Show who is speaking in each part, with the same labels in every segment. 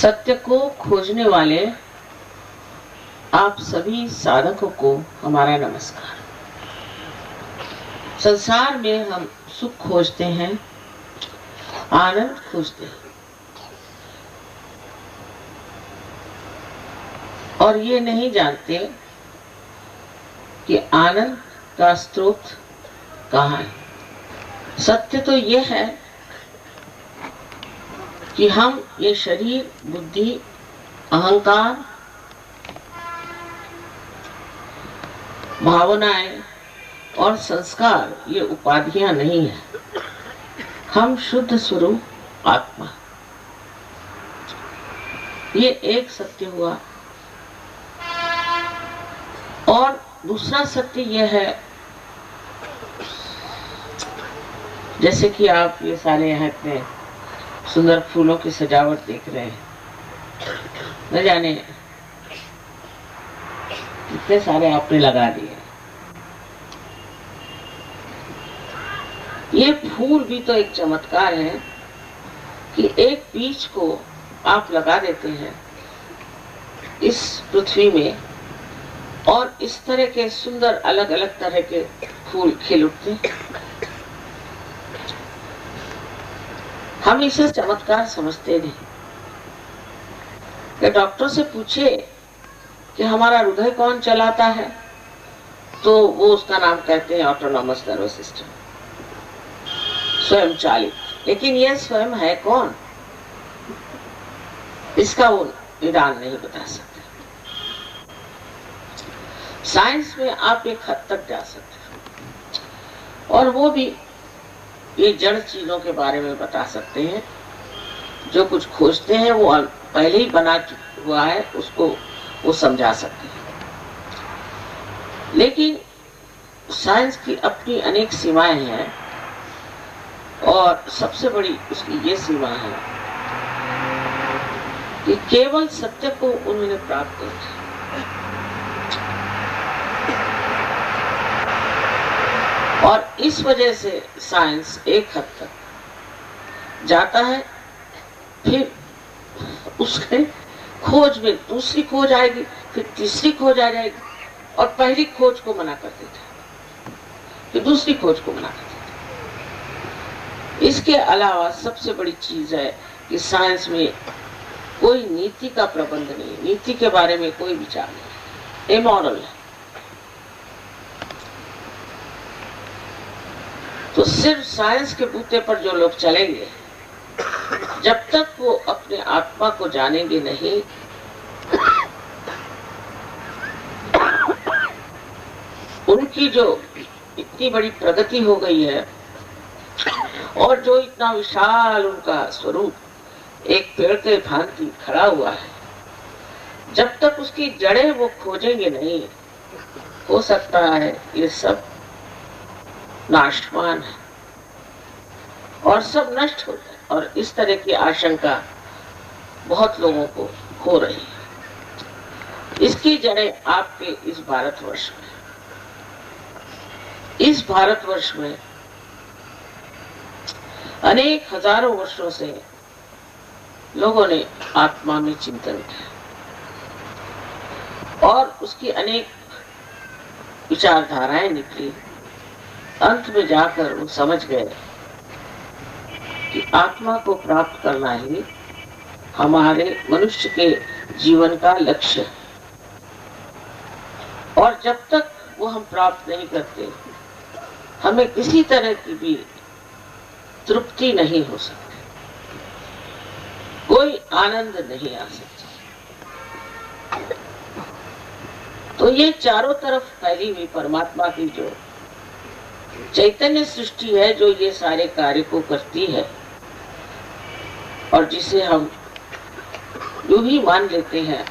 Speaker 1: सत्य को खोजने वाले आप सभी साधकों को हमारा नमस्कार। संसार में हम सुख खोजते हैं, आनंद खोजते हैं। और ये नहीं जानते कि आनंद का स्रोत कहाँ है। सत्य तो ये है कि हम ये शरीर, बुद्धि, अहंकार, भावनाएँ और संस्कार, ये उपाधियाँ नहीं है। हम शुद्ध स्वरूप, आत्मा। ये एक सत्य हुआ। और दूसरा सत्य यह है, जैसे कि आप ये सारे यहाँ इतने सुंदर फूलों की सजावट देख रहे हैं। न जाने कितने सारे आपने लगा दिए। ये फूल भी तो एक चमत्कार है कि एक बीज को आप लगा देते हैं इस पृथ्वी में और इस तरह के सुंदर अलग अलग तरह के फूल खिल उठते हम इसे चमत्कार समझते नहीं। कि डॉक्टर से पूछे कि हमारा हृदय कौन चलाता है तो वो उसका नाम कहते हैं ऑटोनॉमस नर्वस सिस्टम स्वयं चालित लेकिन यह स्वयं है कौन? इसका वो निदान नहीं बता सकते। साइंस में आप एक हद तक जा सकते हैं। और वो भी ये जड़ चीज़ों के बारे में बता सकते हैं। जो कुछ खोजते हैं, वो पहले ही बना हुआ है, उसको वो समझा सकते हैं। लेकिन साइंस की अपनी अनेक सीमाएँ हैं, और सबसे बड़ी उसकी ये सीमा है कि केवल सत्य को उन्होंने प्राप्त किया और इस वजह से साइंस एक हद तक जाता है, फिर उसके खोज में दूसरी खोज आएगी, फिर तीसरी खोज आ जाएगी, और पहली खोज को मना कर देता है। फिर दूसरी खोज को मना कर देता इसके अलावा सबसे बड़ी चीज़ है कि साइंस में कोई नीति का प्रबंध नहीं, नीति के बारे में कोई विचार नहीं। इमोरल है। तो सिर्फ़ साइंस के बूते पर जो लोग चलेंगे, जब तक वो अपने आत्मा को जानेंगे नहीं, उनकी जो इतनी बड़ी प्रगति हो गई है, और जो इतना विशाल उनका स्वरूप एक पेड़ के भांति खड़ा हुआ है, जब तक उसकी जड़ें वो खोजेंगे नहीं, हो सकता है ये सब नाशवान है। और सब नष्ट हो जाए। और इस तरह की आशंका बहुत लोगों को हो रही है। इसकी जड़ें आपके इस भारतवर्ष में इस भारतवर्ष में अनेक हज़ारों वर्षों से लोगों ने आत्मा में चिंतन किया। और उसकी अनेक विचारधाराएँ निकली। अंत में जाकर वो समझ गए कि आत्मा को प्राप्त करना ही हमारे मनुष्य के जीवन का लक्ष्य और जब तक वो हम प्राप्त नहीं करते, हमें किसी तरह की भी तृप्ति नहीं हो सकती। कोई आनंद नहीं आ सकता। तो ये चारों तरफ़ फैली हुई परमात्मा की जो चैतन्य सृष्टि है जो ये सारे कार्य को करती है और जिसे हम यू ही मान लेते हैं।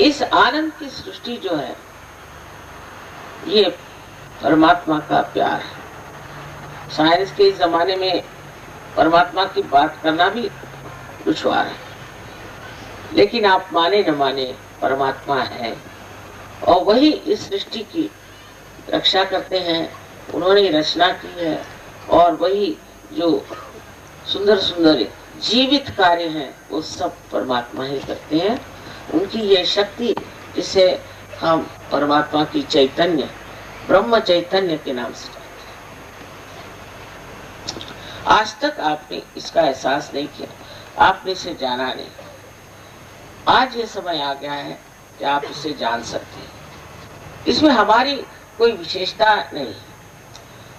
Speaker 1: इस आनंद की सृष्टि जो है, ये परमात्मा का प्यार है। साइंस के इस जमाने में परमात्मा की बात करना भी दुश्वार है। लेकिन आप माने न माने परमात्मा है और वही इस सृष्टि की रक्षा करते हैं, उन्होंने रचना की है, और वही जो सुंदर सुंदर जीवित कार्य हैं, वो सब परमात्मा ही करते हैं। उनकी ये शक्ति, जिसे हम परमात्मा की चैतन्य, ब्रह्म चैतन्य के नाम से जानते हैं। आज तक आपने इसका एहसास नहीं किया, आपने इसे जाना नहीं। आज ये समय आ गया है कि आप इसे जान सकते हैं। इसमें हमारी कोई विशेषता नहीं।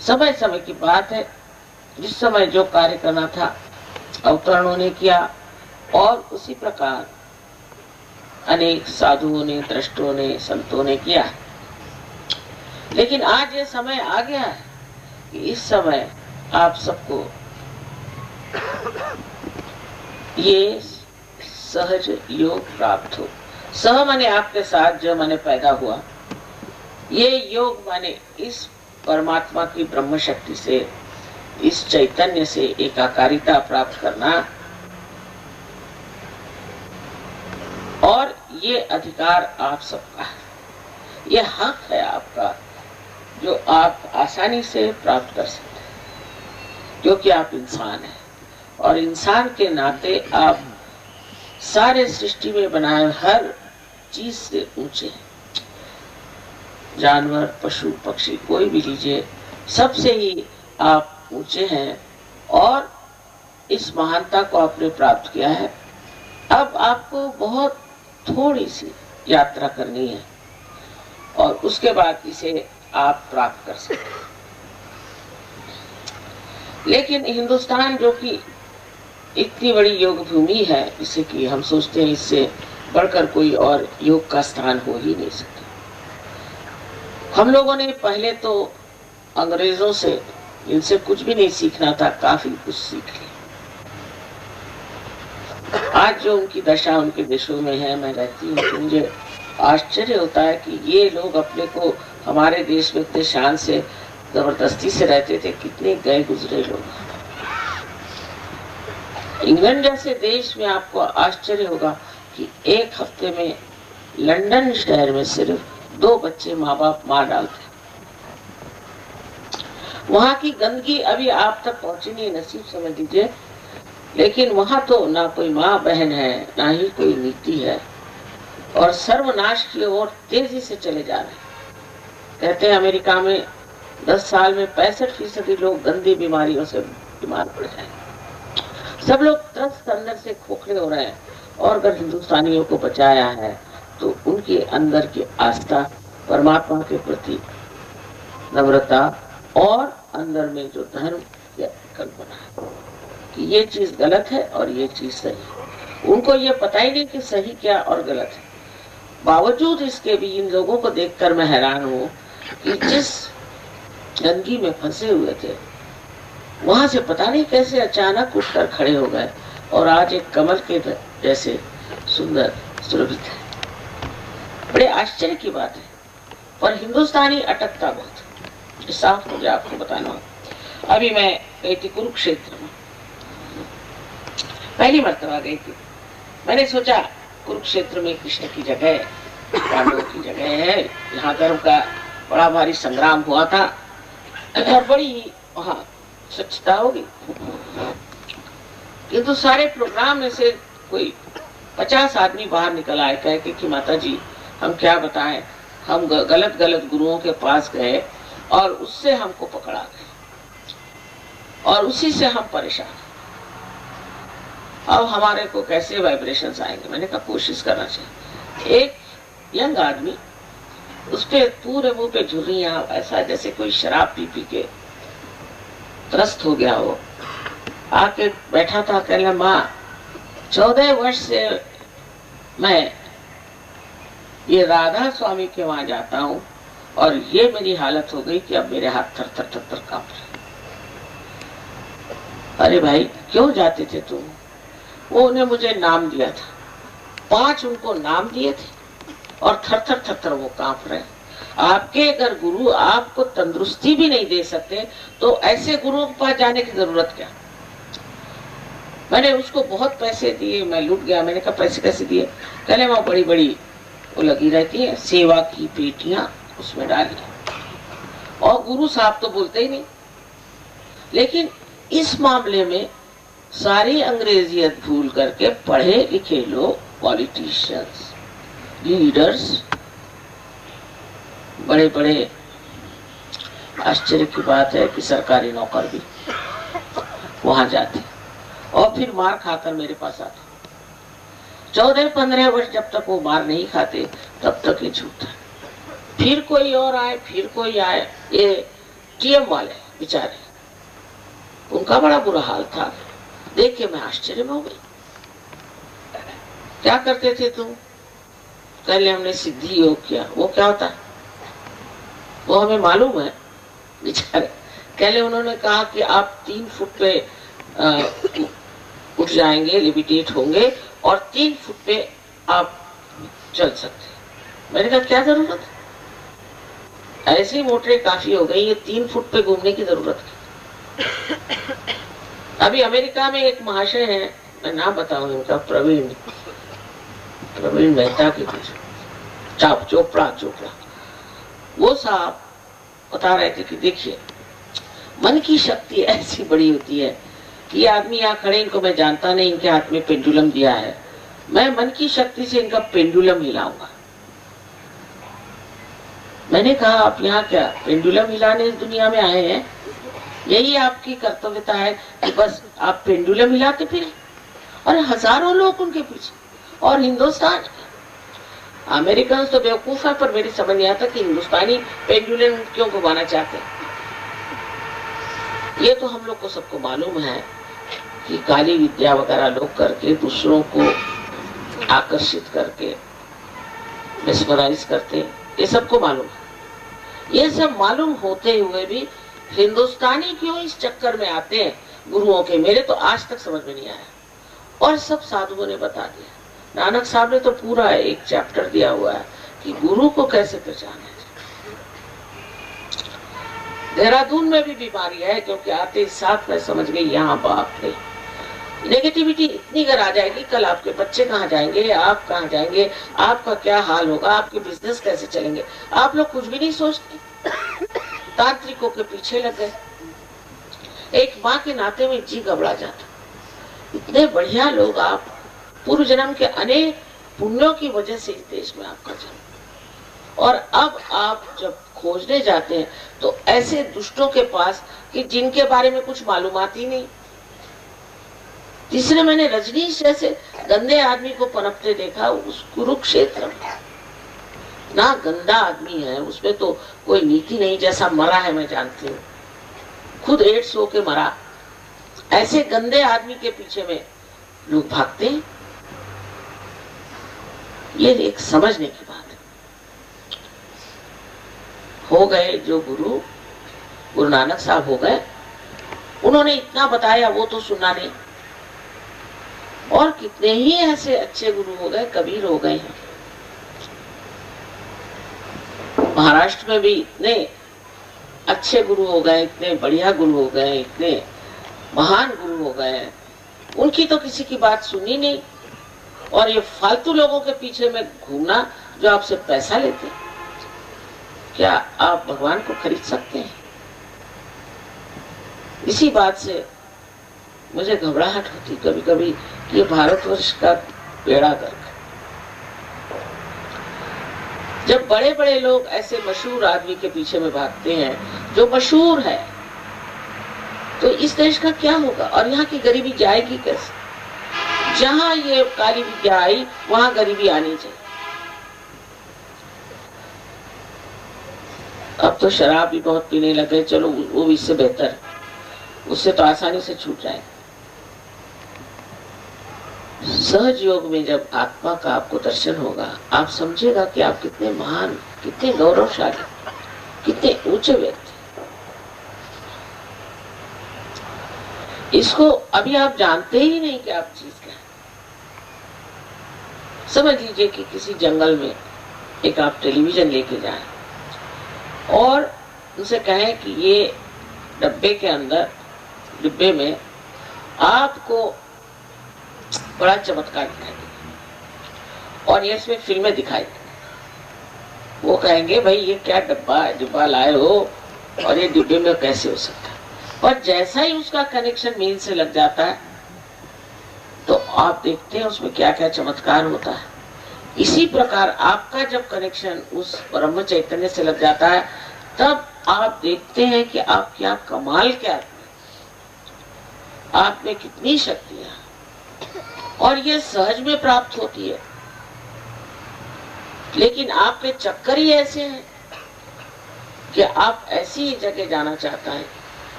Speaker 1: समय समय की बात है। जिस समय जो कार्य करना था, अवतरणों ने किया और उसी प्रकार अनेक साधुओं ने, दृष्टों ने, संतों ने किया। लेकिन आज ये समय आ गया है कि इस समय आप सबको ये सहज योग प्राप्त हो। सह माने आपके साथ जो मैंने पैदा हुआ। ये योग माने इस परमात्मा की ब्रह्म शक्ति से, इस चैतन्य से एकाकारिता प्राप्त करना। और ये अधिकार आप सबका है। ये हक है आपका, जो आप आसानी से प्राप्त कर सकते हैं क्योंकि आप इंसान हैं। और इंसान के नाते आप सारे सृष्टि में बनाए हर चीज़ से ऊँचे हैं। जानवर, पशु, पक्षी, कोई भी लीजिए सबसे ही आप ऊँचे हैं और इस महानता को आपने प्राप्त किया है। अब आपको बहुत थोड़ी सी यात्रा करनी है और उसके बाद इसे आप प्राप्त कर सकते लेकिन हिंदुस्तान जो कि इतनी बड़ी योग भूमि है जिसे कि हम सोचते हैं इससे बढ़कर कोई और योग का स्थान हो ही नहीं सकता। हम लोगों ने पहले तो अंग्रेज़ों से इनसे कुछ भी नहीं सीखना था, काफ़ी कुछ सीख लिया। आज जो उनकी दशा उनके देशों में है, मैं रहती हूँ तो मुझे आश्चर्य होता है कि ये लोग अपने को हमारे देश में इतने शान से, ज़बरदस्ती से रहते थे, कितने गए गुजरे लोग। इंग्लैंड जैसे देश में आपको आश्चर्य होगा कि एक हफ़्ते में लंदन शहर में सिर्फ़ दो बच्चे माँ बाप मार डालते वहाँ की गंदगी अभी आप तक पहुँची नहीं, नसीब समझ लीजिए। लेकिन वहाँ तो ना कोई माँ बहन है, ना ही कोई नीति है। और सर्वनाश की ओर तेज़ी से चले जा रहे कहते हैं, अमेरिका में दस साल में पैंसठ फ़ीसदी लोग गंदी बीमारियों से बीमार पड़ जाए सब लोग त्रस्त अंदर से खोखले हो रहे हैं और अगर हिंदुस्तानियों को बचाया है तो उनके अंदर की आस्था परमात्मा के प्रति नम्रता और अंदर में जो धर्म कल्पना है कि ये चीज़ गलत है और ये चीज़ सही है। उनको ये पता ही नहीं कि सही क्या और गलत है। बावजूद इसके भी इन लोगों को देखकर मैं हैरान हूँ कि जिस गंदगी में फंसे हुए थे, वहाँ से पता नहीं कैसे अचानक उठकर खड़े हो गए और आज एक कमल के जैसे सुंदर सुरभित है। बड़े आश्चर्य की बात है। पर हिंदुस्तानी अटकता बहुत साफ़ मुझे आपको बताना अभी मैं गई थी कुरुक्षेत्र में। पहली मरतबा गई थी। मैंने सोचा कुरुक्षेत्र में कृष्ण की जगह पांडवों की जगह है। यहाँ धर्म का बड़ा भारी संग्राम हुआ था। और बड़ी ही वहाँ स्वच्छता होगी। ये तो सारे प्रोग्राम में से कोई पचास आदमी बाहर निकल आए कहे कि, कि माता जी हम क्या बताएँ? हम गलत गलत गुरुओं के पास गए और उससे हमको पकड़ा गए और उसी से हम परेशान अब हमारे को कैसे वाइब्रेशन आएँगे? मैंने कहा, कोशिश करना चाहिए। एक यंग आदमी, उसके पूरे मुँह पे झुर्रिया ऐसा जैसे कोई शराब पी पी के त्रस्त हो गया वो आके बैठा था कहला माँ, चौदह वर्ष से मैं ये राधा स्वामी के वहाँ जाता हूँ, और ये मेरी हालत हो गई कि अब मेरे हाथ थर थर थर थर काँप रहे अरे भाई, क्यों जाते थे तुम? वो उन्हें मुझे नाम दिया था। पाँच उनको नाम दिए थे, और थर थर थर थर वो काँप रहे आपके अगर गुरु आपको तंदुरुस्ती भी नहीं दे सकते तो ऐसे गुरुओं के पास जाने की ज़रूरत क्या? मैंने उसको बहुत पैसे दिए, मैं लूट गया, मैंने कहा, पैसे कैसे दिए? कहने वहाँ बड़ी बड़ी वो लगी रहती है, सेवा की पेटियाँ उसमें डाली। और गुरु साहब तो बोलते ही नहीं। लेकिन इस मामले में सारी अंग्रेजियत भूल करके पढ़े लिखे लोग, पॉलिटिशियंस, लीडर्स बड़े बड़े आश्चर्य की बात है कि सरकारी नौकर भी वहाँ जाते और फिर मार खाकर मेरे पास आते चौदह पंद्रह वर्ष जब तक वो मार नहीं खाते, तब तक ये झूठा फिर कोई और आए, फिर कोई आए, ये टीएम वाले बेचारे। उनका बड़ा बुरा हाल था। देख के मैं आश्चर्य में हो गई। क्या करते थे तुम? पहले हमने सिद्धि योग किया। वो क्या होता वो हमें मालूम है, बेचारे। पहले उन्होंने कहा कि आप तीन फुट पे उठ जाएँगे लिमिटेट होंगे और तीन फुट पे आप चल सकते मैंने कहा क्या ज़रूरत है? ऐसी मोटरें काफ़ी हो गई, ये तीन फुट पे घूमने की ज़रूरत है। अभी अमेरिका में एक महाशय है, मैं नाम बताऊँ इनका, प्रवीण। प्रवीण मेहता के कुछ चाप, चोपड़ा चोपड़ा। वो साहब बता रहे थे कि देखिए, मन की शक्ति ऐसी बड़ी होती है ये आदमी यहाँ खड़े, इनको मैं जानता नहीं, इनके हाथ में पेंडुलम दिया है। मैं मन की शक्ति से इनका पेंडुलम हिलाऊँगा। मैंने कहा, आप यहाँ क्या पेंडुलम हिलाने इस दुनिया में आए हैं? यही आपकी कर्तव्यता है कि बस आप पेंडुलम हिलाते फिर। और हज़ारों लोग उनके पीछे, और हिंदुस्तान। अमेरिकन तो बेवकूफ़ है, पर मेरी समझ नहीं आता कि हिंदुस्तानी पेंडुलम क्यों घुमाना चाहते हैं। ये तो हम लोग को सबको मालूम है कि काली विद्या वगैरह लोग करके, दूसरों को आकर्षित करके मिसमराइज करते, ये सबको मालूम है। ये सब मालूम होते हुए भी हिंदुस्तानी क्यों इस चक्कर में आते हैं गुरुओं के? मेरे तो आज तक समझ में नहीं आया। और सब साधुओं ने बता दिया। नानक साहब ने तो पूरा एक चैप्टर दिया हुआ है कि गुरु को कैसे पहचाना। देहरादून में भी बीमारी है, क्योंकि आते साथ में समझ गई, यहाँ बाप रे नेगेटिविटी इतनी अगर आ जाएगी, कल आपके बच्चे कहाँ जाएँगे, आप कहाँ जाएँगे, आपका क्या हाल होगा, आपके बिज़नेस कैसे चलेंगे। आप लोग कुछ भी नहीं सोचते। तांत्रिकों के पीछे लग गए। एक माँ के नाते में जी घबरा जाता। इतने बढ़िया लोग आप, पूर्व जन्म के अनेक पुण्यों की वजह से इस देश में आपका जन्म। और अब आप जब खोजने जाते हैं तो ऐसे दुष्टों के पास कि जिनके बारे में कुछ मालूम ही नहीं। तीसरे मैंने रजनीश जैसे गंदे आदमी को पनपते देखा, उस कुरुक्षेत्र ना गंदा आदमी है, उसमें तो कोई नीति नहीं जैसा मरा है, मैं जानती हूँ। खुद एड्स के मरा। ऐसे गंदे आदमी के पीछे में लोग भागते ये एक समझने की बात है। हो गए जो गुरु गुरु नानक साहब हो गए, उन्होंने इतना बताया, वो तो सुना नहीं। और कितने ही ऐसे अच्छे गुरु हो गए कबीर हो गए हैं। महाराष्ट्र में भी इतने अच्छे गुरु हो गए, इतने बढ़िया गुरु हो गए, इतने महान गुरु हो गए उनकी तो किसी की बात सुनी नहीं। और ये फालतू लोगों के पीछे में घूमना जो आपसे पैसा लेते क्या आप भगवान को खरीद सकते हैं? इसी बात से मुझे घबराहट होती कभी कभी ये भारतवर्ष का बेड़ा गर्क जब बड़े बड़े लोग ऐसे मशहूर आदमी के पीछे में भागते हैं, जो मशहूर है तो इस देश का क्या होगा? और यहाँ की गरीबी जाएगी कैसे? जहाँ ये काली विद्या आई, वहाँ गरीबी आनी चाहिए। अब तो शराब भी बहुत पीने लगे चलो वो भी इससे बेहतर उससे तो आसानी से छूट जाए सहज योग में जब आत्मा का आपको दर्शन होगा, आप समझेगा कि आप कितने महान, कितने गौरवशाली, कितने ऊँचे व्यक्ति। इसको अभी आप जानते ही नहीं कि आप चीज़ क्या समझ लीजिए कि किसी जंगल में एक आप टेलीविज़न लेके जाए और उनसे कहें कि ये डब्बे के अंदर, डिब्बे में आपको बड़ा चमत्कार दिखाई दे और ये इसमें फ़िल्में दिखाई दे वो कहेंगे, भाई, ये क्या डब्बा डिब्बा लाए हो और ये डिब्बे में कैसे हो सकता है? और जैसा ही उसका कनेक्शन मीन से लग जाता है तो आप देखते हैं उसमें क्या क्या चमत्कार होता है। इसी प्रकार आपका जब कनेक्शन उस ब्रह्म चैतन्य से लग जाता है, तब आप देखते हैं कि आप क्या कमाल के आदमी आप में कितनी शक्तियाँ और ये सहज में प्राप्त होती है। लेकिन आपके चक्कर ही ऐसे हैं कि आप ऐसी जगह जाना चाहता है,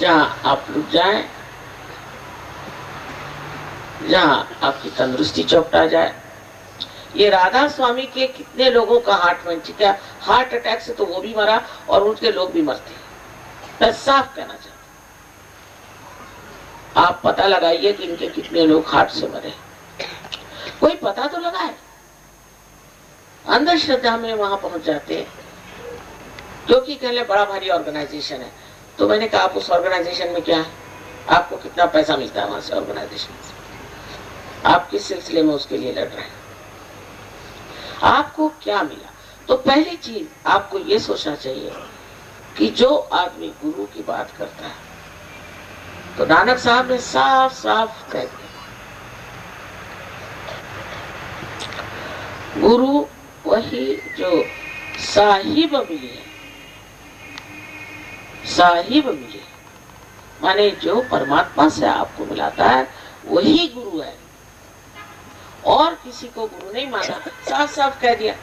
Speaker 1: जहाँ आप रुक जाए, जहाँ आपकी तंदुरुस्ती चौपटा जाए। ये राधा स्वामी के कितने लोगों का हार्ट में क्या हार्ट अटैक से तो वो भी मरा और उनके लोग भी मरते मैं साफ़ कहना चाहता आप पता लगाइए कि इनके कितने लोग हार्ट से मरे कोई पता तो लगाए? अंधश्रद्धा में वहाँ पहुँच जाते हैं। क्योंकि कहले बड़ा भारी ऑर्गेनाइजेशन है। तो मैंने कहा, आप उस ऑर्गेनाइजेशन में क्या है? आपको कितना पैसा मिलता है वहाँ से ऑर्गेनाइजेशन से? आप किस सिलसिले में उसके लिए लड़ रहे हैं? आपको क्या मिला? तो पहली चीज़ आपको ये सोचना चाहिए कि जो आदमी गुरु की बात करता है तो नानक साहब ने साफ़ साफ़ कह दिया। गुरु वही जो साहिब मिले साहिब मिले माने जो परमात्मा से आपको मिलाता है, वही गुरु है। और किसी को गुरु नहीं माना, साफ़ साफ़ कह दिया।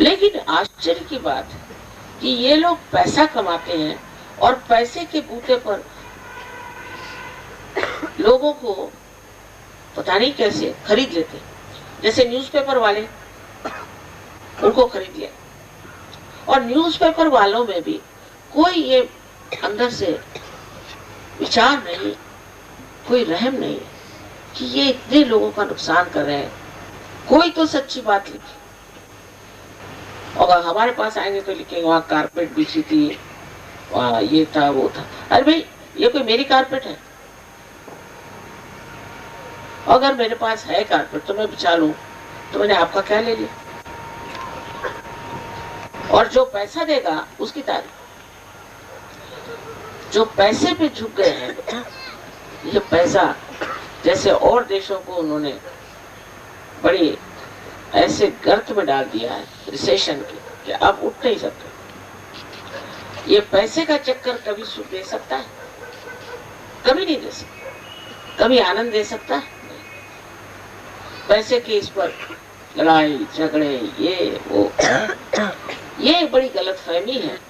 Speaker 1: लेकिन आश्चर्य की बात कि ये लोग पैसा कमाते हैं और पैसे के बूते पर लोगों को पता नहीं कैसे खरीद लेते। जैसे न्यूज़पेपर वाले, उनको खरीद लिया। और न्यूज़पेपर वालों में भी कोई ये अंदर से विचार नहीं, कोई रहम नहीं कि ये इतने लोगों का नुकसान कर रहे हैं। कोई तो सच्ची बात लिखी। और हमारे पास आएँगे तो लिखेंगे, वहाँ कारपेट बिछी थी वहाँ, ये था, वो था। अरे भाई, ये कोई मेरी कारपेट है? अगर मेरे पास है कारपेट तो मैं बिछा लू। तो मैंने आपका क्या ले लिया? और जो पैसा देगा, उसकी तारीफ़। जो पैसे पे झुक गए हैं ये पैसा जैसे और देशों को उन्होंने बड़ी ऐसे गर्त में डाल दिया है रिसेशन के, कि अब उठ नहीं सकते। ये पैसे का चक्कर कभी सुख दे सकता है? कभी नहीं दे सकता। कभी आनंद दे सकता है? पैसे के इस पर लड़ाई, झगड़े, ये, वो। ये बड़ी गलत फहमी है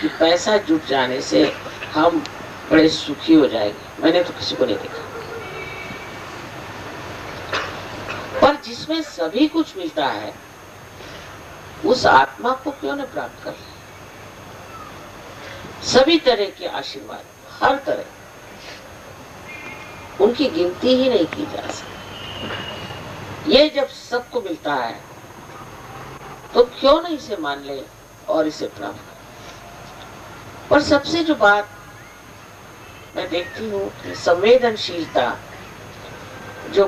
Speaker 1: कि पैसा जुट जाने से हम बड़े सुखी हो जाएँगे। मैंने तो किसी को नहीं देखा। पर जिसमें सभी कुछ मिलता है, उस आत्मा को क्यों न प्राप्त कर सभी तरह के आशीर्वाद, हर तरह। उनकी गिनती ही नहीं की जा सकती। ये जब सबको मिलता है तो क्यों नहीं इसे मान ले और इसे प्राप्त कर? पर सबसे जो बात मैं देखती हूँ, कि संवेदनशीलता जो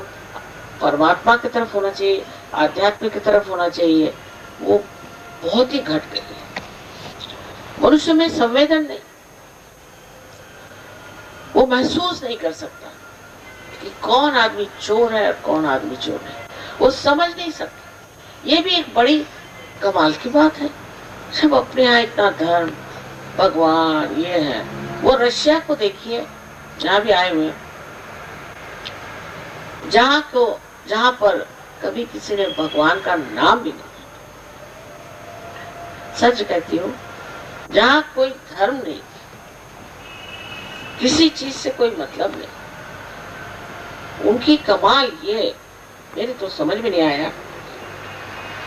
Speaker 1: परमात्मा की तरफ़ होना चाहिए, आध्यात्म की तरफ़ होना चाहिए, वो बहुत ही घट गई है। मनुष्य में संवेदन नहीं। वो महसूस नहीं कर सकता कि कौन आदमी चोर है और कौन आदमी चोर है। वो समझ नहीं सकता। ये भी एक बड़ी कमाल की बात है। सब अपने यहाँ इतना धर्म, भगवान, ये है। वो रशिया को देखिए, जहाँ भी आए हुए जहाँ को, जहाँ पर कभी किसी ने भगवान का नाम भी नहीं सच कहती हूँ जहाँ कोई धर्म नहीं, किसी चीज़ से कोई मतलब नहीं। उनकी कमाल ये, मेरी तो समझ में नहीं आया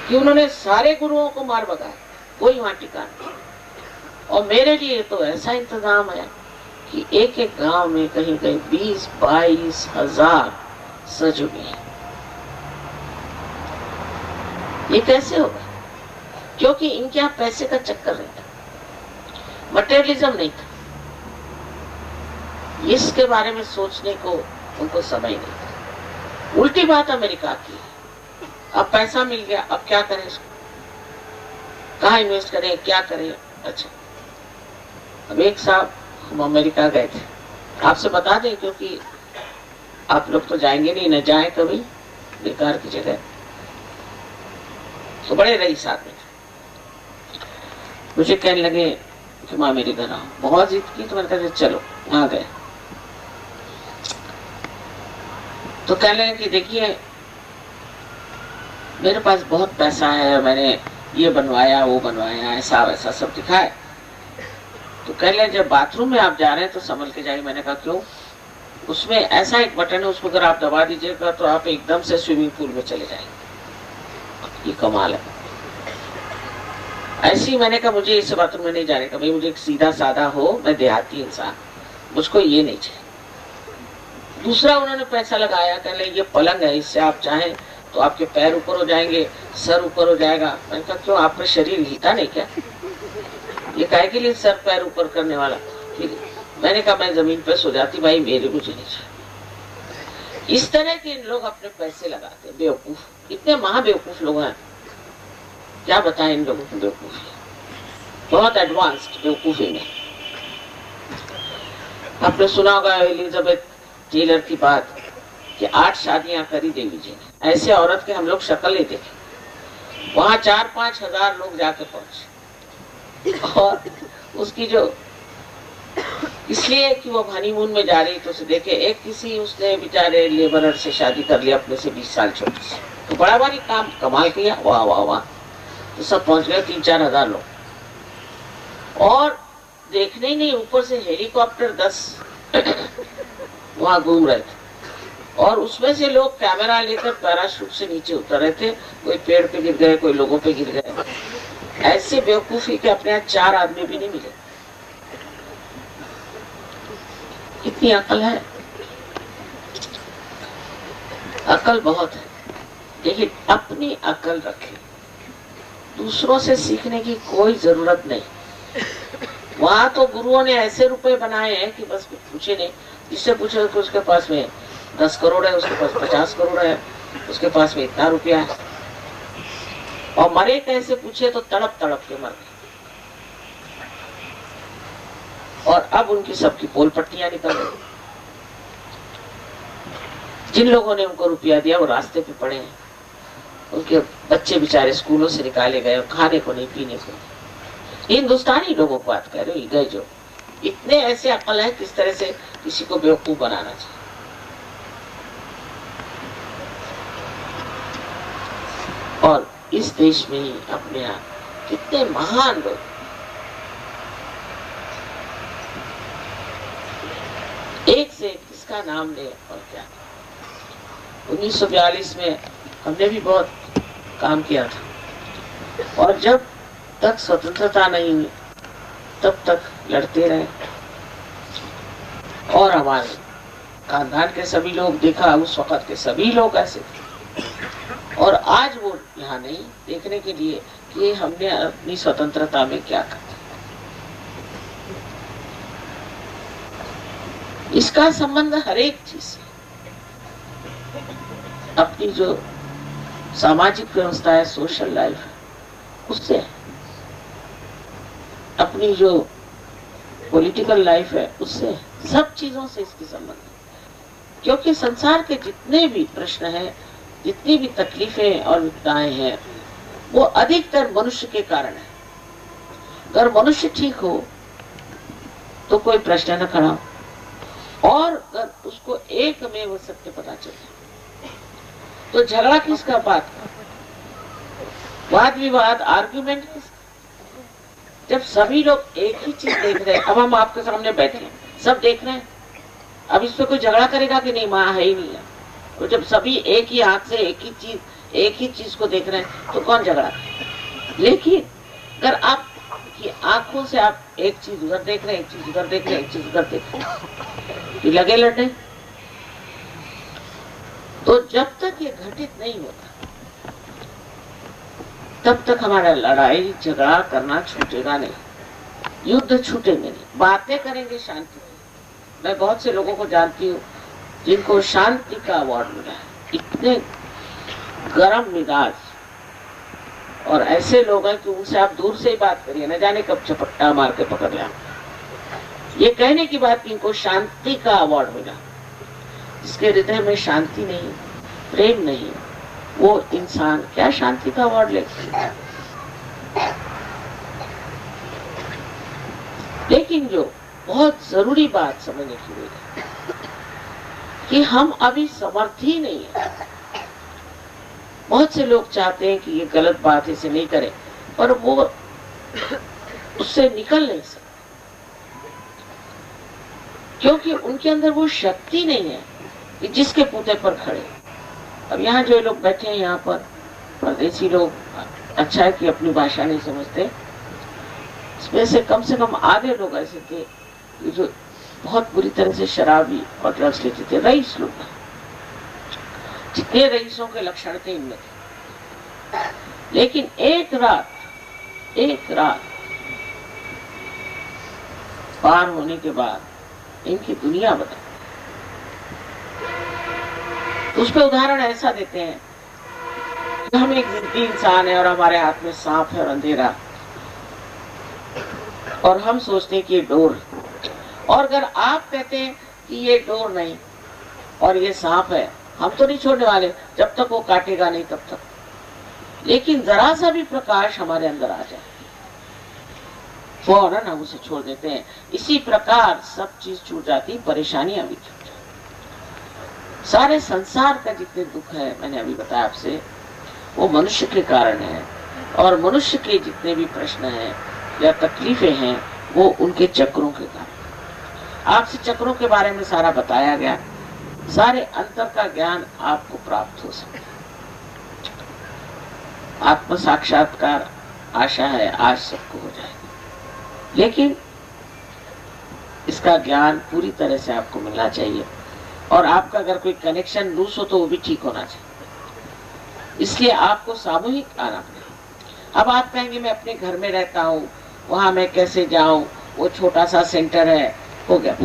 Speaker 1: कि उन्होंने सारे गुरुओं को मार भगाया कोई वहाँ टिका नहीं। और मेरे लिए तो ऐसा इंतज़ाम है कि एक एक गाँव में कहीं कहीं बीस, बाईस हज़ार सजुगे हैं। ये कैसे होगा? क्योंकि इनके यहाँ पैसे का चक्कर था मटेरियलिज्म नहीं था। इसके बारे में सोचने को उनको समय नहीं था। उल्टी बात अमेरिका की। अब पैसा मिल गया, अब क्या करें इसको? कहा इन्वेस्ट करें, क्या करें? अच्छा अब एक साहब हम अमेरिका गए थे। आपसे बता दें, क्योंकि आप लोग तो जाएँगे नहीं, न जाए कभी, बेकार की जगह। तो बड़े रही साथ में मुझे कहने लगे कि माँ मेरे घर आओ। बहुत जिद की तो मैंने कहा चलो वहाँ गए। तो कहने लगे कि, देखिए, मेरे पास बहुत पैसा है, मैंने ये बनवाया, वो बनवाया, ऐसा, वैसा सब दिखाए तो कह लें जब बाथरूम में आप जा रहे हैं तो संभल के जाइए। मैंने कहा, क्यों? उसमें ऐसा एक बटन है, उसको अगर आप दबा दीजिएगा तो आप एकदम से स्विमिंग पूल में चले जाएँगे। ये कमाल है। ऐसी मैंने कहा, मुझे इस बाथरूम में नहीं जाने का, भाई, मुझे सीधा साधा हो, मैं देहाती इंसान, मुझको ये नहीं चाहिए। दूसरा उन्होंने पैसा लगाया कहले ये पलंग है, इससे आप चाहें तो आपके पैर ऊपर हो जाएँगे, सर ऊपर हो जाएगा। मैंने कहा, क्यों आपका शरीर हिलता नहीं क्या? ये काय के लिए सर पैर ऊपर करने वाला। फिर मैंने कहा, मैं ज़मीन पर सो जाती, भाई, मेरे मुझे नहीं चाहिए। इस तरह के इन लोग अपने पैसे लगाते बेवकूफ़, इतने महा बेवकूफ़ लोग हैं। क्या बताएँ इन लोगों की? बेवकूफ़ी बहुत एडवांस्ड बेवकूफ़ी में। आपने सुना होगा एलिजाबेथ टेलर की बात कि आठ शादियाँ करी देवी जी ने। ऐसे औरत के हम लोग शक्ल नहीं देखे। वहाँ चार पाँच हज़ार लोग जाके पहुँचे। और उसकी जो, इसलिए कि वो हनीमून में जा रही तो उसे देखे, एक किसी उसने बेचारे लेबरर से शादी कर लिया, अपने से बीस साल छोटे से। तो बड़ा भारी काम, कमाल किया, वाह वाह वाह। तो सब पहुँच गए तीन चार हज़ार लोग। और देखने ही नहीं, ऊपर से हेलीकॉप्टर दस वहाँ घूम रहे थे। और उसमें से लोग कैमरा लेकर पैराशूट से नीचे उतर रहे थे। कोई पेड़ पे गिर गए, कोई लोगों पे गिर गए। ऐसे बेवकूफ़ी के अपने यहाँ चार आदमी भी नहीं मिले। कितनी अकल है। अकल बहुत है। लेकिन अपनी अकल रखे। दूसरों से सीखने की कोई ज़रूरत नहीं। वहाँ तो गुरुओं ने ऐसे रुपए बनाए हैं कि बस पूछे नहीं। जिससे पूछे तो उसके पास में दस करोड़ है, उसके पास पचास करोड़ है, उसके पास में इतना रुपया है। और मरे कैसे पूछे तो तड़प तड़प के मर गए। और अब उनकी सबकी पोल पट्टियाँ निकल गई। जिन लोगों ने उनको रुपया दिया वो रास्ते पे पड़े हैं। उनके बच्चे बेचारे स्कूलों से निकाले गए खाने को नहीं, पीने को। हिंदुस्तानी लोगों को बात कर रहे हो गए जो इतने ऐसे अकल है, किस तरह से किसी को बेवकूफ़ बनाना चाहिए? और इस देश में ही अपने आप कितने महान लोग एक से किसका नाम ले और क्या? 1942 में हमने भी बहुत काम किया था। और जब तक स्वतंत्रता नहीं हुई, तब तक लड़ते रहे। और हमारे खानदान के सभी लोग देखा, उस वक्त के सभी लोग ऐसे थे। और आज वो यहाँ नहीं, देखने के लिए कि हमने अपनी स्वतंत्रता में क्या कर इसका संबंध हर एक चीज़ से अपनी जो सामाजिक व्यवस्था है सोशल लाइफ है, उससे अपनी जो पॉलिटिकल लाइफ है, उससे सब चीज़ों से इसकी संबंध क्योंकि संसार के जितने भी प्रश्न हैं, जितनी भी तकलीफें और विपदाएँ हैं, वो अधिकतर मनुष्य के कारण है। अगर मनुष्य ठीक हो तो कोई प्रश्न न खड़ा और अगर उसको एक में वो सत्य पता चले तो झगड़ा किसका बात? वाद विवाद आर्ग्यूमेंट जब सभी लोग एक ही चीज़ देख रहे हैं, अब हम आपके सामने बैठे हैं, सब देख रहे हैं। अब इस पर कोई झगड़ा करेगा कि नहीं, माँ है ही नहीं है। तो जब सभी एक ही हाथ से, एक ही चीज़, एक ही चीज़ को देख रहे हैं तो कौन झगड़ा लेकिन अगर आप, की आँखों से आप एक चीज़ उधर देख रहे हैं, एक चीज़ उधर देख रहे हैं, एक चीज़ उधर देख रहे हैं लगे लड़ने। तो जब तक ये घटित नहीं होता, तब तक हमारा लड़ाई, झगड़ा करना छूटेगा नहीं। युद्ध छूटेंगे नहीं। बातें करेंगे शांति मैं बहुत से लोगों को जानती हूँ, जिनको शांति का अवार्ड मिला है। इतने गरम मिजाज। और ऐसे लोग हैं कि उनसे आप दूर से ही बात करिए, न जाने कब चपट्टा मार के पकड़ लिया ये कहने की बात कि इनको शांति का अवार्ड मिला। जिसके हृदय में शांति नहीं, प्रेम नहीं, वो इंसान क्या शांति का अवार्ड लेते लेकिन जो बहुत ज़रूरी बात समझने की हुई है कि हम अभी समर्थ ही नहीं है। बहुत से लोग चाहते हैं कि ये गलत बात इसे नहीं करें पर वो उससे निकल नहीं सकते। क्योंकि उनके अंदर वो शक्ति नहीं है। कि जिसके पूते पर खड़े। अब यहाँ जो लोग बैठे हैं यहाँ पर परदेसी लोग अच्छा है कि अपनी भाषा नहीं समझते। इसमें से कम से कम आधे लोग ऐसे थे जो बहुत बुरी तरह से शराबी और ड्रग्स लेते थे। रईस लोग जितने रईसों के लक्षण थे, इनमें थे। लेकिन एक रात एक रात पार होने के बाद इनकी दुनिया बदल उस पर उदाहरण ऐसा देते हैं। कि हम एक जिद्दी इंसान है और हमारे हाथ में सांप है और अंधेरा। और हम सोचते हैं कि ये डोर। और अगर आप कहते हैं कि ये डोर नहीं और ये सांप है, हम तो नहीं छोड़ने वाले। जब तक वो काटेगा नहीं, तब तक। लेकिन जरा सा भी प्रकाश हमारे अंदर आ जाए। फ़ौरन हम उसे छोड़ देते हैं। इसी प्रकार सब चीज़ छूट जाती, परेशानियाँ भी। छूट सारे संसार का जितने दुख है, मैंने अभी बताया आपसे, वो मनुष्य के कारण है। और मनुष्य के जितने भी प्रश्न हैं या तकलीफें हैं, वो उनके चक्रों के कारण आपसे चक्रों के बारे में सारा बताया गया। सारे अंतर का ज्ञान आपको प्राप्त हो सके आत्म साक्षात्कार आशा है, आज सबको हो जाएगी। लेकिन इसका ज्ञान पूरी तरह से आपको मिलना चाहिए। और आपका अगर कोई कनेक्शन लूज हो तो वो भी ठीक होना चाहिए। इसलिए आपको सामूहिक आराम अब आप कहेंगे, मैं अपने घर में रहता हूँ, वहाँ मैं कैसे जाऊँ? वो छोटा सा सेंटर है। हो गया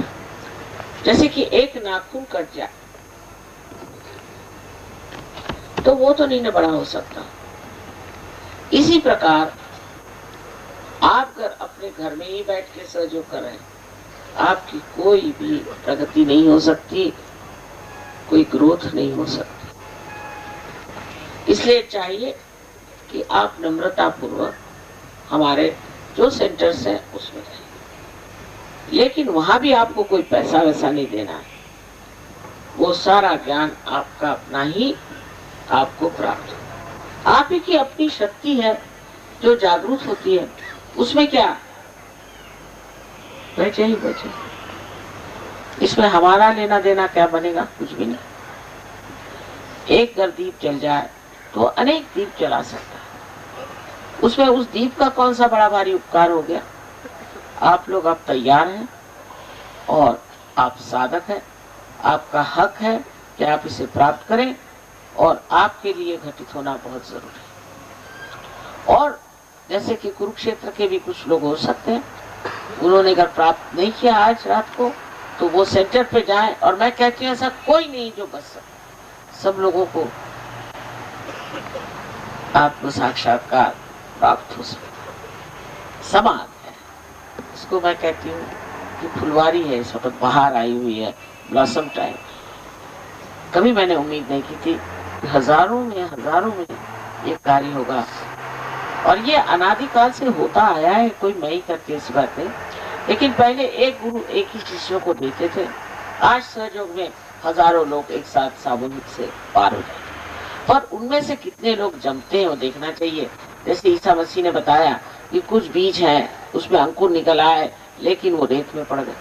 Speaker 1: जैसे कि एक नाखून कट जाए तो वो तो नहीं ना बड़ा हो सकता। इसी प्रकार, आप अगर अपने घर में ही बैठ के सहयोग कर रहे हैं। आपकी कोई भी प्रगति नहीं हो सकती। कोई ग्रोथ नहीं हो सकती। इसलिए चाहिए कि आप नम्रता पूर्वक हमारे जो सेंटर्स हैं, उसमें रहें। लेकिन वहाँ भी आपको कोई पैसा वैसा नहीं देना है। वो सारा ज्ञान आपका अपना ही आपको प्राप्त हो। आप ही की अपनी शक्ति है, जो जागरूक होती है। उसमें क्या? बैठे ही बैठे इसमें हमारा लेना देना क्या बनेगा? कुछ भी नहीं। एक अगर दीप जल जाए तो अनेक दीप जला सकता है। उसमें उस दीप का कौन सा बड़ा भारी उपकार हो गया? आप लोग अब तैयार हैं और आप साधक हैं, आपका हक है कि आप इसे प्राप्त करें और आपके लिए घटित होना बहुत ज़रूरी है। और जैसे कि कुरुक्षेत्र के भी कुछ लोग हो सकते हैं, उन्होंने अगर प्राप्त नहीं किया आज रात को तो वो सेंटर पे जाए और मैं कहती हूँ, ऐसा कोई नहीं जो बच सकता सब लोगों को आत्म साक्षात्कार प्राप्त हो सके। समान इसको मैं कहती हूँ कि फुलवारी है, इस वक्त बाहर आई हुई है ब्लॉसम टाइम कभी मैंने उम्मीद नहीं की थी हज़ारों में हज़ारों में ये कार्य होगा। और ये अनादिकाल से होता आया है, कोई मैं ही करती ऐसी बात नहीं। लेकिन पहले एक गुरु एक ही शिष्यों को देते थे। आज सहयोग में हज़ारों लोग एक साथ सामूहिक से पार हो जाए पर उनमें से कितने लोग जमते हैं देखना चाहिए। जैसे ईसा मसीह ने बताया कि कुछ बीज हैं, उसमें अंकुर निकल आए, लेकिन वो रेत में पड़ गए।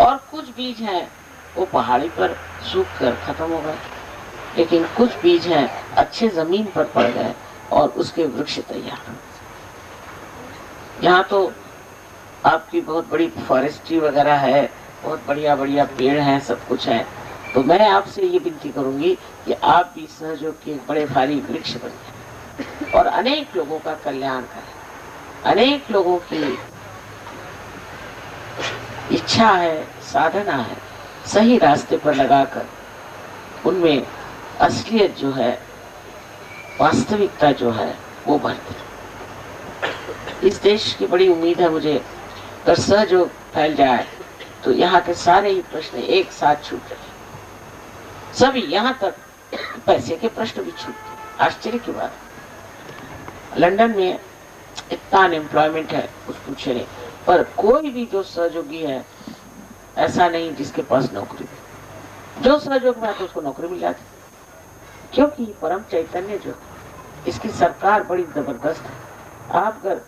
Speaker 1: और कुछ बीज हैं, वो पहाड़ी पर सूख कर खत्म हो गए। लेकिन कुछ बीज हैं, अच्छे ज़मीन पर पड़ गए और उसके वृक्ष तैयार यहाँ तो आपकी बहुत बड़ी फॉरेस्ट्री वगैरह है, बहुत बढ़िया बढ़िया पेड़ हैं, सब कुछ है। तो मैं आपसे ये विनती करूँगी कि आप भी सहयोग के बड़े भारी वृक्ष बन और अनेक लोगों का कल्याण करें। अनेक लोगों की इच्छा है, साधना है, सही रास्ते पर लगाकर उनमें असलियत जो है, वास्तविकता जो है, वो बढ़ती इस देश की बड़ी उम्मीद है मुझे अगर सहयोग फैल जाए तो यहाँ के सारे ही प्रश्न एक साथ छूट जाए। सभी यहाँ तक पैसे के प्रश्न भी छूटते आश्चर्य की बात लंदन में इतना अनएम्प्लॉयमेंट है, कुछ पूछे नहीं। पर कोई भी जो सहयोगी है, ऐसा नहीं जिसके पास नौकरी जो सहयोग में तो उसको नौकरी मिल जाती। क्योंकि परम चैतन्य जो इसकी सरकार बड़ी ज़बरदस्त है। आप अगर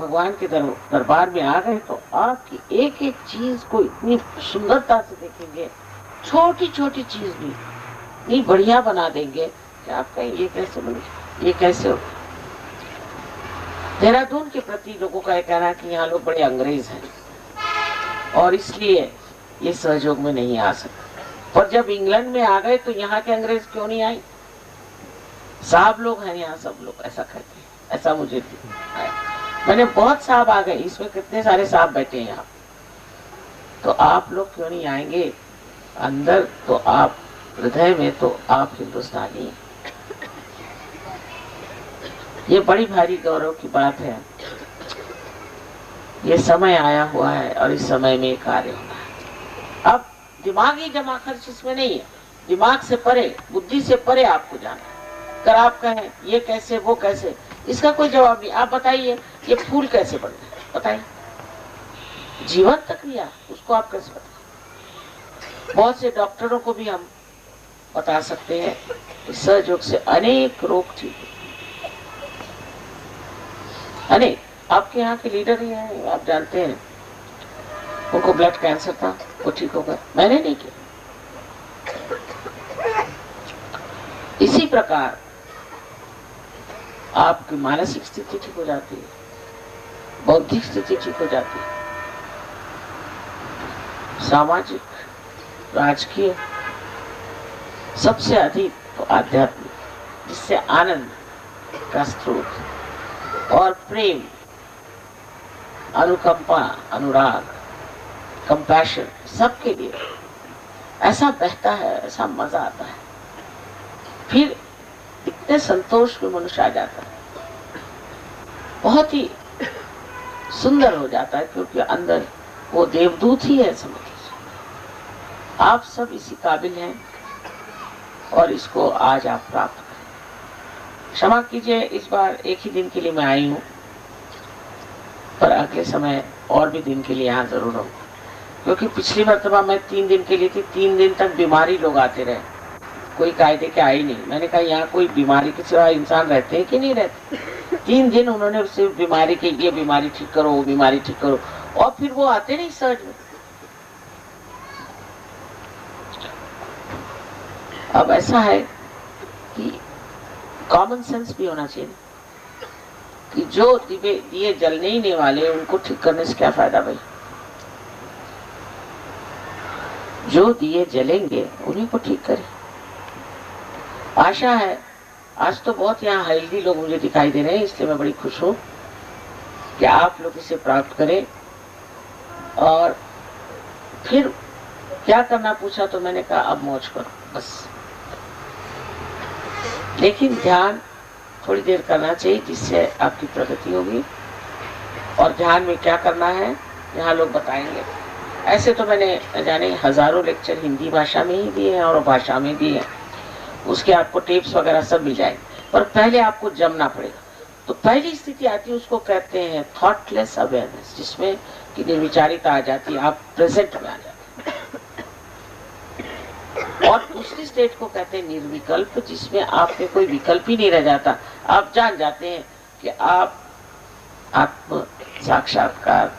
Speaker 1: भगवान के दर, दरबार में आ गए तो आपकी एक एक चीज़ को इतनी सुंदरता से देखेंगे। छोटी छोटी चीज़ भी। इतनी बढ़िया बना देंगे कि आप कहें ये कैसे बने? ये कैसे हो? देहरादून के प्रति लोगों का यह कहना कि यहाँ लोग बड़े अंग्रेज़ हैं। और इसलिए ये सहयोग में नहीं आ सकते। और जब इंग्लैंड में आ गए तो यहाँ के अंग्रेज़ क्यों नहीं आए? साहब लोग हैं यहाँ सब लोग। ऐसा कहते हैं। ऐसा मुझे मैंने बहुत साहब आ गए, इसमें कितने सारे साहब बैठे हैं यहाँ। तो आप लोग क्यों नहीं आएँगे? अंदर तो आप, हृदय में तो आप हिंदुस्तानी ये बड़ी भारी गौरव की बात है। ये समय आया हुआ है और इस समय में कार्य होना है। अब दिमागी जमा खर्च इसमें नहीं है। दिमाग से परे, बुद्धि से परे आपको जाना है। अगर आप कहें, ये कैसे, वो कैसे इसका कोई जवाब नहीं। आप बताइए, ये फूल कैसे बढ़ते हैं बताइए। जीवन तक लिया उसको आप कैसे बताए बहुत से डॉक्टरों को भी हम बता सकते हैं सहयोग से अनेक रोग ठीक अनेक। आपके यहाँ के लीडर ही हैं, आप जानते हैं। उनको ब्लड कैंसर था, वो ठीक हो गया मैंने नहीं किया। इसी प्रकार आपकी मानसिक स्थिति ठीक हो जाती है, बौद्धिक स्थिति ठीक हो जाती है। सामाजिक, राजकीय, सबसे अधिक तो आध्यात्मिक, जिससे आनंद का स्रोत और प्रेम, अनुकंपा, अनुराग कंपैशन सबके लिए ऐसा बहता है, ऐसा मज़ा आता है। फिर इतने संतोष में मनुष्य आ जाता है। बहुत ही सुंदर हो जाता है, क्योंकि अंदर वो देवदूत ही है समझ आप सब इसी काबिल हैं और इसको आज आप प्राप्त करें। क्षमा कीजिए, इस बार एक ही दिन के लिए मैं आई हूँ, पर अगले समय और भी दिन के लिए यहाँ ज़रूर रहूँगा क्योंकि पिछली मरतबा मैं तीन दिन के लिए थी, तीन दिन तक बीमारी लोग आते रहे। कोई कायदे के आई नहीं। मैंने कहा यहाँ कोई बीमारी के सिवा इंसान रहते हैं कि नहीं रहते? तीन दिन उन्होंने सिर्फ़ बीमारी के लिए बीमारी ठीक करो वो बीमारी ठीक करो। और फिर वो आते नहीं सहज में। अब ऐसा है कि कॉमन सेंस भी होना चाहिए। कि जो दिए दिए जलने ही नहीं वाले उनको ठीक करने से क्या फ़ायदा भाई? जो दिए जलेंगे उन्हीं को ठीक करें। आशा है। आज तो बहुत यहाँ हेल्दी लोग मुझे दिखाई दे रहे हैं, इसलिए मैं बड़ी खुश हूँ कि आप लोग इसे प्राप्त करें। और फिर क्या करना पूछा तो मैंने कहा, अब मौज करो, बस। लेकिन ध्यान थोड़ी देर करना चाहिए, जिससे आपकी प्रगति होगी। और ध्यान में क्या करना है, यहाँ लोग बताएँगे। ऐसे तो मैंने जाने, हज़ारों लेक्चर हिंदी भाषा में ही दिए हैं और भाषा में दिए हैं। उसके आपको टिप्स वगैरह सब मिल जाएँगे। पर पहले आपको जमना पड़ेगा। तो पहली स्थिति आती है, उसको कहते हैं थॉटलेस अवेयरनेस जिसमें कि निर्विचारिता आ जाती है, आप प्रेजेंट में आ जाते और दूसरी स्टेट को कहते हैं निर्विकल्प, जिसमें आपके कोई विकल्प ही नहीं रह जाता। आप जान जाते हैं कि आप आत्म साक्षात्कार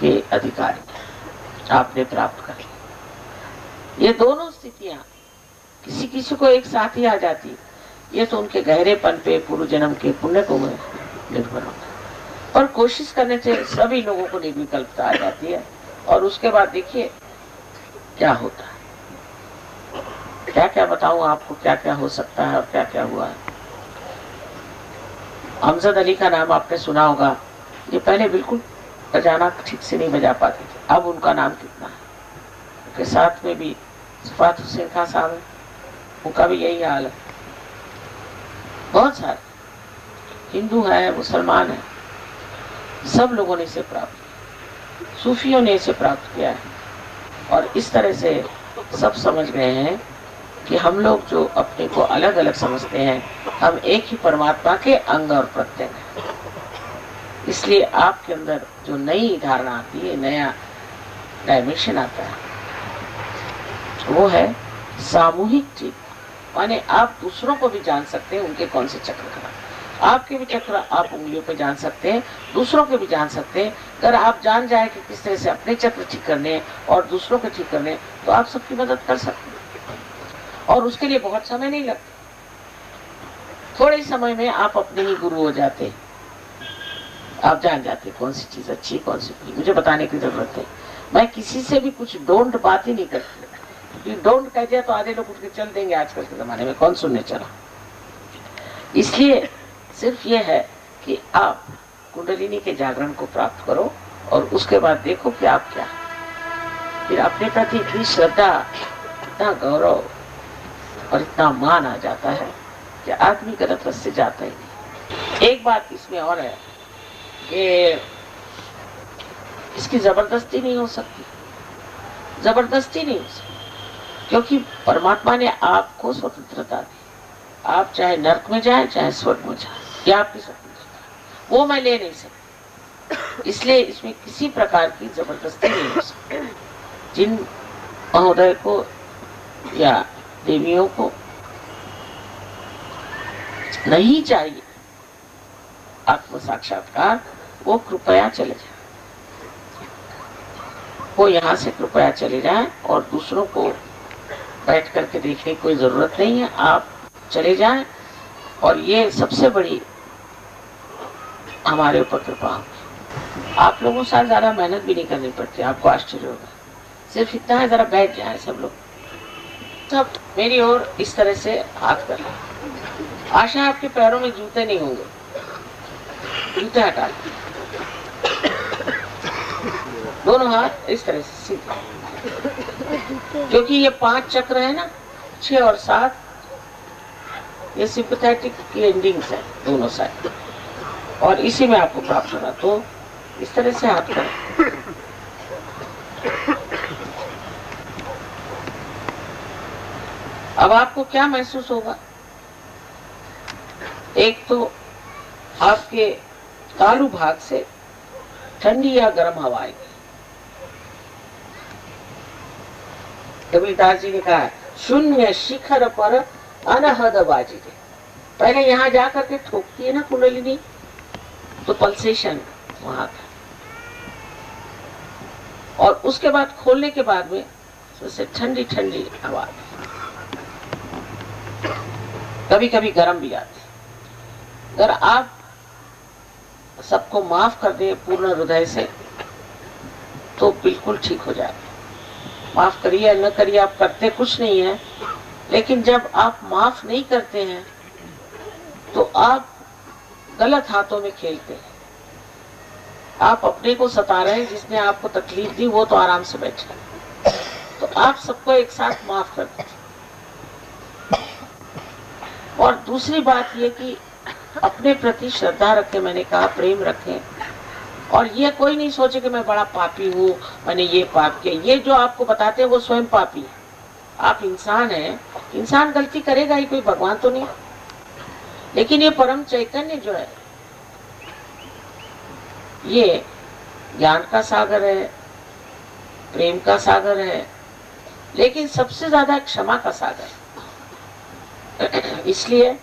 Speaker 1: के अधिकारी। आपने प्राप्त कर लिया। ये दोनों स्थितियाँ किसी किसी को एक साथ ही आ जाती। ये तो उनके गहरेपन पे पूर्व जन्म के पुण्य को निर्भर होता। और कोशिश करने से सभी लोगों को निर्विकल्पता आ जाती है। और उसके बाद देखिए, क्या होता है। क्या क्या बताऊँ आपको क्या क्या हो सकता है और क्या क्या हुआ है। अमजद अली का नाम आपने सुना होगा। ये पहले बिल्कुल बजाना ठीक से नहीं बजा पाते थे। अब उनका नाम कितना है। उनके साथ में भी सफात हुसैन खान साहब है। उनका भी यही हाल है। बहुत सारे। हिंदू है, मुसलमान है। सब लोगों ने इसे प्राप्त सूफियों ने इसे प्राप्त किया है। और इस तरह से सब समझ गए हैं कि हम लोग जो अपने को अलग अलग समझते हैं, हम एक ही परमात्मा के अंग और प्रत्यंग हैं। इसलिए आपके अंदर जो नई धारणा आती है, नया डायमेंशन आता है, वो है सामूहिक चीज़ माने आप दूसरों को भी जान सकते हैं उनके कौन से चक्र का। आपके भी चक्र, आप उंगलियों पे जान सकते हैं, दूसरों के भी जान सकते हैं। अगर आप जान जाए कि किस तरह से अपने चक्र ठीक करने और दूसरों के ठीक करने तो आप सबकी मदद कर सकते हैं। और उसके लिए बहुत समय नहीं लगता। थोड़े समय में आप अपने ही गुरु हो जाते हैं। आप जान जाते कौन सी चीज़ अच्छी कौन सी मुझे बताने की ज़रूरत है मैं किसी से भी कुछ डोंट बात ही नहीं करती। डोंट कह दिया तो आधे लोग उठ के चल देंगे आजकल के जमाने में। कौन सुनने चला? इसलिए सिर्फ़ ये है कि आप कुंडलिनी के जागरण को प्राप्त करो और उसके बाद देखो कि आप क्या फिर अपने प्रति इतनी श्रद्धा, इतना गौरव और इतना मान आ जाता है कि आदमी गलत रस्ते जाता ही नहीं। एक बात इसमें और है कि इसकी ज़बरदस्ती नहीं हो सकती। ज़बरदस्ती नहीं हो सकती। क्योंकि परमात्मा ने आपको स्वतंत्रता दी। आप चाहे नर्क में जाए, चाहे स्वर्ग में जाए, ये आपकी स्वतंत्रता। वो मैं ले नहीं सकती। इसलिए इसमें किसी प्रकार की ज़बरदस्ती नहीं हो सकती। जिन महोदय को या देवियों को नहीं चाहिए आत्म साक्षात्कार वो कृपया चले जाए। वो यहाँ से कृपया चले जाए और दूसरों को बैठ करके देखने की कोई ज़रूरत नहीं है, आप चले जाएँ। और ये सबसे बड़ी हमारे ऊपर कृपा होगी। आप लोगों से ज़्यादा मेहनत भी नहीं करनी पड़ती, आपको आश्चर्य होगा। सिर्फ़ इतना है, जरा बैठ जाए सब लोग। सब मेरी ओर इस तरह से हाथ कर आशा आपके पैरों में जूते नहीं होंगे। जूते हटा दोनों हाथ इस तरह से सीधे। क्योंकि ये पाँच चक्र है ना छ और सात, ये सिंपथेटिक की है दोनों साइड और इसी में आपको प्राप्त होगा। तो इस तरह से हाथ करें। अब आपको क्या महसूस होगा? एक तो आपके तालु भाग से ठंडी या गर्म हवा आएगी। कबीरदास जी ने कहा, शून्य शिखर पर अनहद बाजी पहले यहाँ जा करके ठोकती है ना कुंडलिनी तो पल्सेशन वहाँ था। और उसके बाद खोलने के बाद में उससे ठंडी ठंडी आवाज़ कभी कभी गर्म भी आती। अगर आप सबको माफ़ कर दे पूर्ण हृदय से तो बिल्कुल ठीक हो जाए माफ़ करिए, न करिए, आप करते कुछ नहीं है। लेकिन जब आप माफ़ नहीं करते हैं तो आप गलत हाथों में खेलते हैं। आप अपने को सता रहे हैं, जिसने आपको तकलीफ़ दी, वो तो आराम से बैठे तो आप सबको एक साथ माफ़ कर दीजिए। और दूसरी बात ये कि अपने प्रति श्रद्धा रखें, मैंने कहा, प्रेम रखें। और ये कोई नहीं सोचे कि मैं बड़ा पापी हूँ, मैंने ये पाप किया। ये जो आपको बताते हैं, वो स्वयं पापी है। आप इंसान हैं, इंसान गलती करेगा ही, कोई भगवान तो नहीं। लेकिन ये परम चैतन्य जो है, ये ज्ञान का सागर है, प्रेम का सागर है, लेकिन सबसे ज़्यादा क्षमा का सागर इसलिए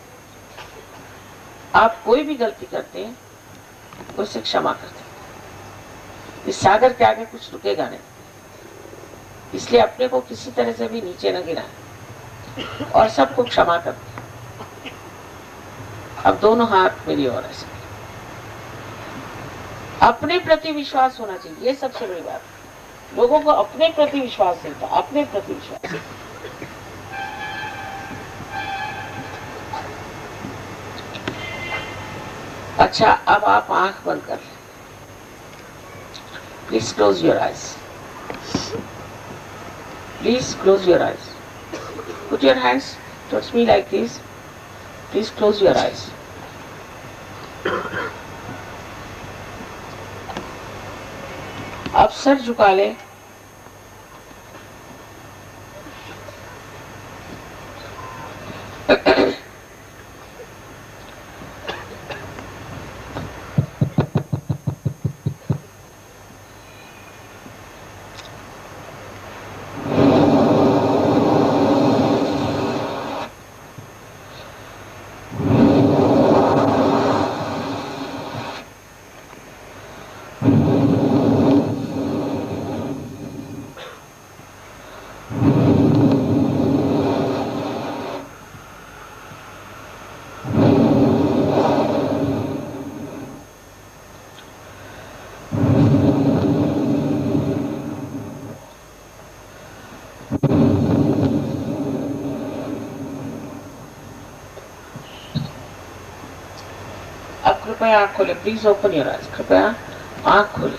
Speaker 1: आप कोई भी गलती करते हैं, उससे क्षमा करते हैं। इस सागर के आगे कुछ रुकेगा नहीं। इसलिए अपने को किसी तरह से भी नीचे न गिरा। और सबको क्षमा कर अब दोनों हाथ मेरी ओर ऐसे। अपने प्रति विश्वास होना चाहिए। ये सबसे बड़ी बात लोगों को अपने प्रति विश्वास नहीं था, अपने प्रति विश्वास। अच्छा अब आप आँख बंद कर लें। Please close your eyes Please close your eyes. Put your hands towards me like this. Please close your eyes. अब सर झुका ले कृपया आँख खोले प्लीज़ ओपन योर आइज़ कृपया आँख खोले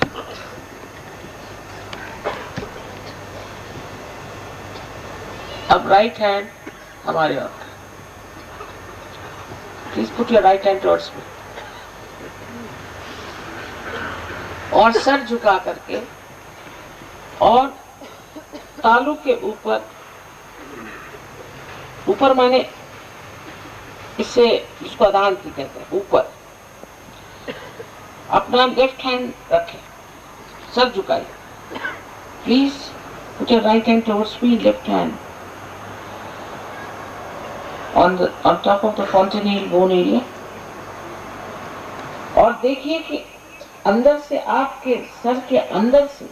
Speaker 1: अब राइट हैंड हमारे ओर please put your right hand towards me और सर झुका करके, और तालू के ऊपर ऊपर माने इससे इसको की कहते हैं, ऊपर। अपना लेफ़्ट हैंड रखें। सर झुकाइए। Please put your right hand towards me left hand on the, on top of the fontanelle bone area. और देखिए कि अंदर से आपके सर के अंदर से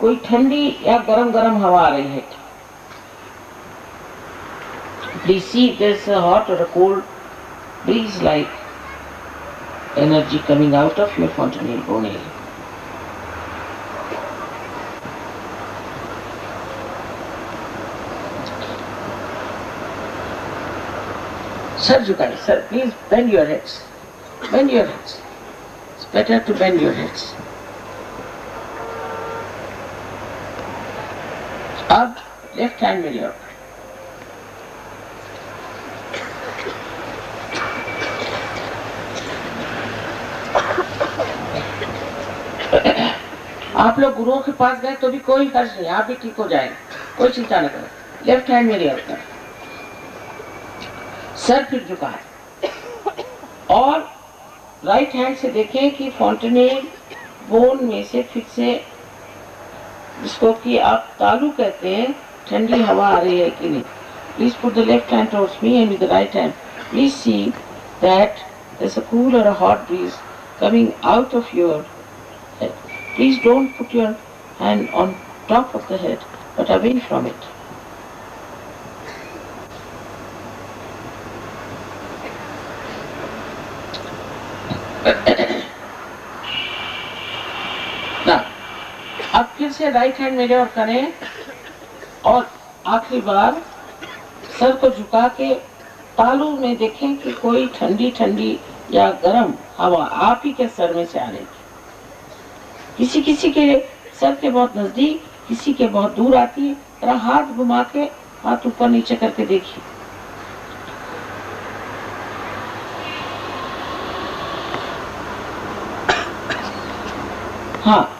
Speaker 1: कोई ठंडी या गरम गरम हवा आ रही है। There's a hot or a cold breeze like energy coming out of your fontanelle only. Sir, you sir, please bend your heads. Bend your heads. It's better to bend your heads. Up, left hand will your आप लोग गुरुओं के पास गए तो भी कोई हर्ष नहीं, आप भी ठीक हो जाएँगे। कोई चिंता न करें। लेफ़्ट हैंड मेरी ओर करें सर फिर झुका है। और राइट हैंड से देखें कि फॉन्टनेल बोन में से फिर से जिसको कि आप तालू कहते हैं, ठंडी हवा आ रही है कि नहीं? Please put the left hand towards me and with the right hand please see that there's a cool or a hot breeze coming. Please don't put your hand on top of the head, but away from it. Now, अब फिर से right hand मेरे और करें और आखिरी बार sir को झुका के तालू में देखें कि कोई ठंडी ठंडी या गर्म हवा आप ही के सर में से आ रही किसी किसी के सर के बहुत नज़दीक, किसी के बहुत दूर आती है। जरा हाथ घुमा के, हाथ ऊपर नीचे करके देखिए। हाँ।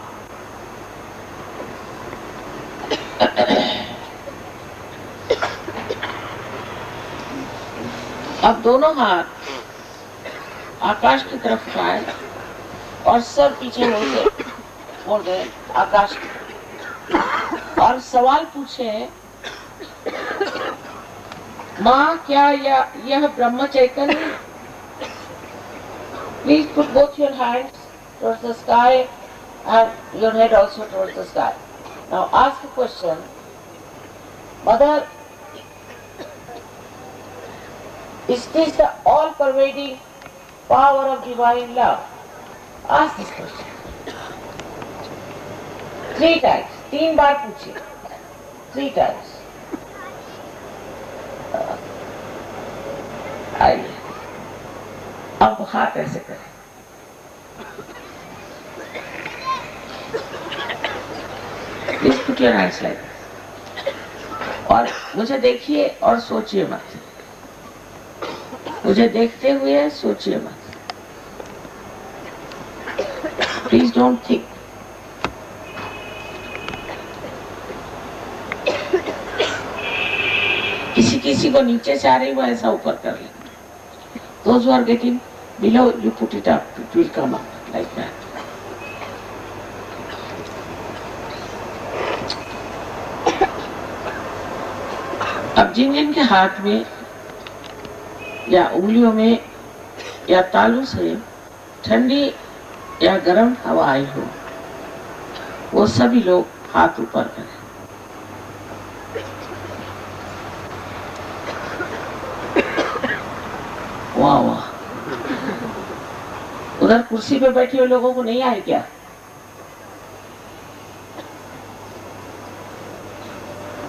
Speaker 1: अब दोनों हाथ आकाश की तरफ़ उठाए और सर पीछे के छोड़ दे आकाश और सवाल पूछे माँ, क्या यह यह Brahma Chaitanya? Please put both your hand towards the sky and your head also towards the sky now ask a question mother is this the all pervading power of divine love ask this question Three times तीन बार पूछिए. Three times आइए. अब हाथ ऐसे करें. और मुझे देखिए और सोचिए मत मुझे देखते हुए सोचिए मत प्लीज़ डोंट थिंक किसी को नीचे से आ रही, वो ऐसा ऊपर कर ले। Those who are getting below, you put it up, it will come up like that. अब जिन जिन के हाथ में, या उंगलियों में, या तालू से ठंडी या गर्म हवा आई हो, वो सभी लोग हाथ ऊपर करें। वाह वाह। उधर कुर्सी पे बैठे हुए लोगों को नहीं आए क्या?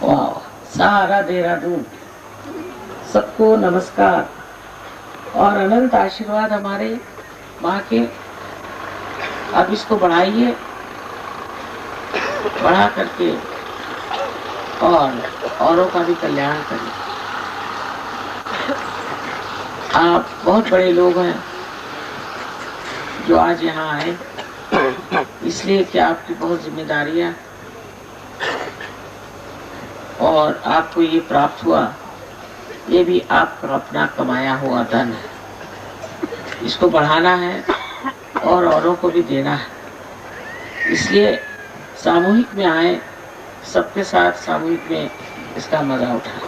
Speaker 1: वाह सारा देहरादून। सबको नमस्कार। और अनंत आशीर्वाद हमारे माँ के। अब इसको बढ़ाइए। बढ़ा करके। और औरों का भी कल्याण करिए। आप बहुत बड़े लोग हैं जो आज यहाँ आए। इसलिए कि आपकी बहुत जिम्मेदारियाँ और आपको ये प्राप्त हुआ, ये भी आपका अपना कमाया हुआ धन है। इसको बढ़ाना है और औरों को भी देना है। इसलिए सामूहिक में आए, सबके साथ सामूहिक में इसका मज़ा उठाए।